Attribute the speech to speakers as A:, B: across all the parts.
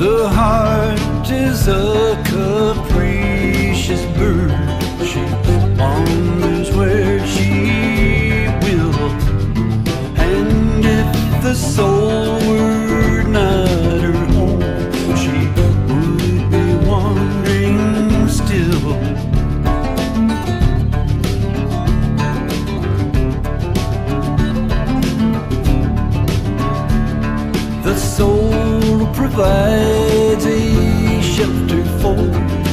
A: The heart is a capricious bird. She wanders where she will. And if the soul were not her home, she would be wandering still. The soul Friday shelter fold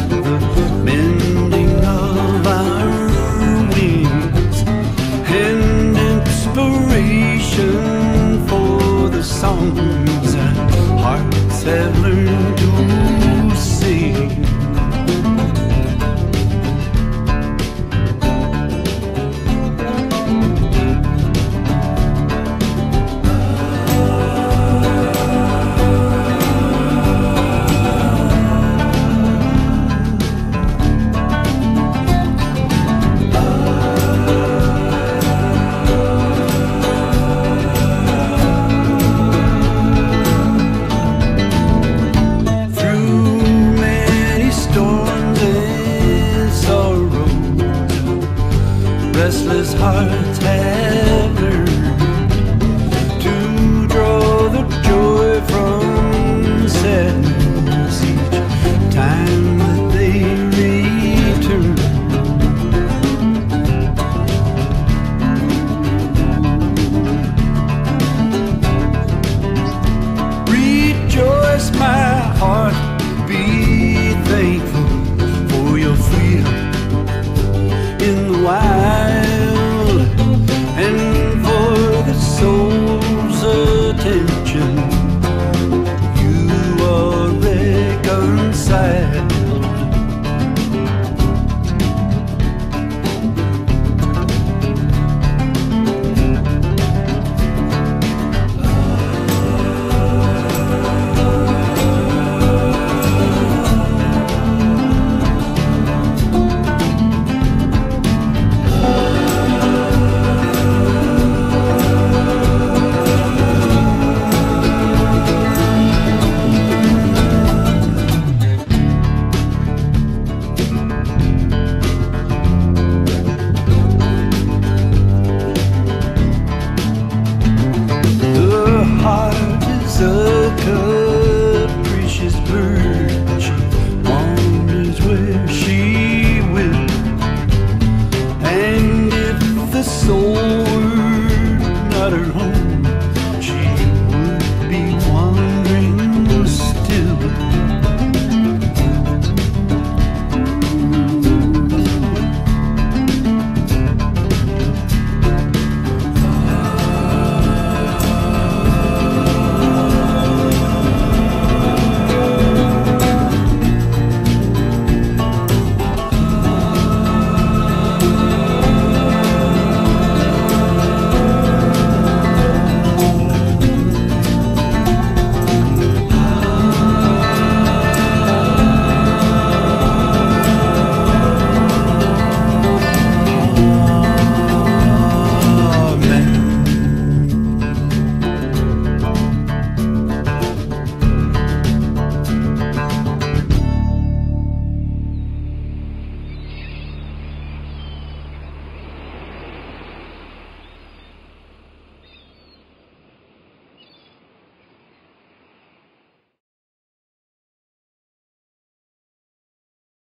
A: 할 때.